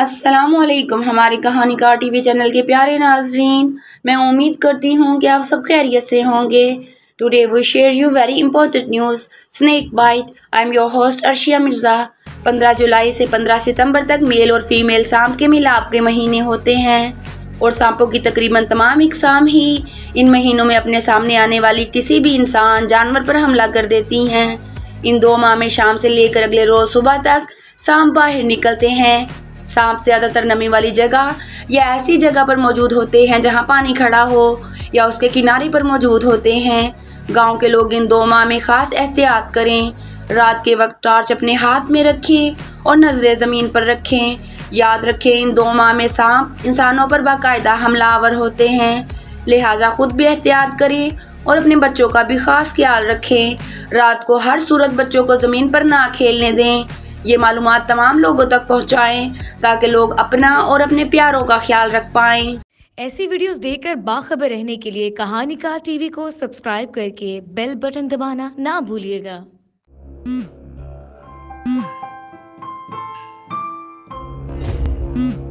असलकुम हमारी कहानी का टीवी चैनल के प्यारे नाजरीन, मैं उम्मीद करती हूँ कि आप सब खैरियत से होंगे। Today we share you very important news snake bite I am your host Arshiya Mirza 15 जुलाई से 15 सितंबर तक मेल और फीमेल सांप के मिलाप के महीने होते हैं। और सांपों की तकरीबन तमाम इकसाम ही इन महीनों में अपने सामने आने वाली किसी भी इंसान जानवर पर हमला कर देती हैं। इन दो माह में शाम से लेकर अगले रोज़ सुबह तक सांप बाहर निकलते हैं। सांप ज़्यादातर नमी वाली जगह या ऐसी जगह पर मौजूद होते हैं जहाँ पानी खड़ा हो या उसके किनारे पर मौजूद होते हैं। गाँव के लोग इन दो माह में ख़ास एहतियात करें। रात के वक्त टॉर्च अपने हाथ में रखें और नज़रें ज़मीन पर रखें। याद रखें, इन दो माह में सांप इंसानों पर बाकायदा हमलावर होते हैं। लिहाजा खुद भी एहतियात करें और अपने बच्चों का भी ख़ास ख्याल रखें। रात को हर सूरत बच्चों को ज़मीन पर ना खेलने दें। ये मालूम तमाम लोगों तक पहुँचाएँ, ताकि लोग अपना और अपने प्यारों का ख्याल रख पाएँ ऐसी वीडियोस देखकर बाखबर रहने के लिए कहानी का टीवी को सब्सक्राइब करके बेल बटन दबाना ना भूलिएगा Mm.